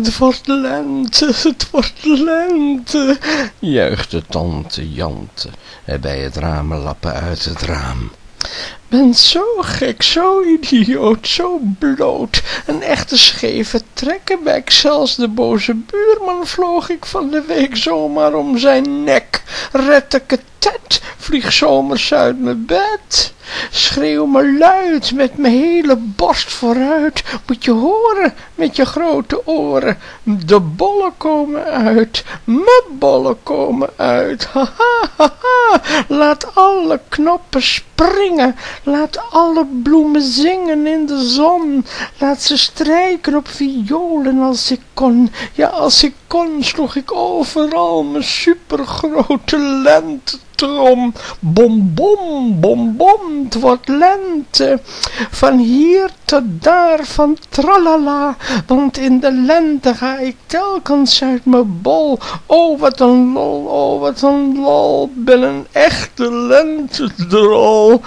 Het wordt lente, het wordt lente, juichte tante Jante bij het ramen lappen uit het raam. Ben zo gek, zo idioot, zo bloot, een echte scheve trekkenbek. Zelfs de boze buurman vloog ik van de week zomaar om zijn nek. Retteketet, vlieg zomers uit mijn bed. Schreeuw me luid, met mijn hele borst vooruit. Moet je horen, met je grote oren. De bollen komen uit, mijn bollen komen uit. Ha, ha, ha, ha. Laat alle knoppen springen. Laat alle bloemen zingen in de zon. Laat ze strijken op violen als ik kon. Ja, als ik kon, sloeg ik overal mijn supergrote Bom, bom, bom, bom, het wordt lente. Van hier tot daar, van tralala. Want in de lente ga ik telkens uit mijn bol. Oh, wat een lol, oh, wat een lol. Ben een echte lentedrol.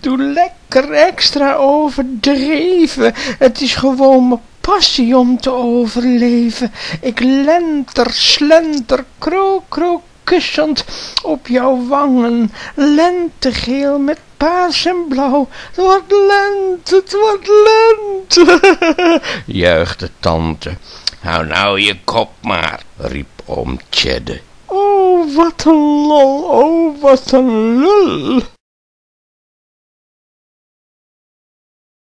Doe lekker extra overdreven. Het is gewoon mijn passie om te overleven. Ik lenter, slenter, krook, krook, kussend op jouw wangen. Lentegeel met paars en blauw. Het wordt lente, het wordt lente. Juichte tante. Hou nou je kop maar, riep oom Tjedde. Oh, wat een lol, oh, wat een lul.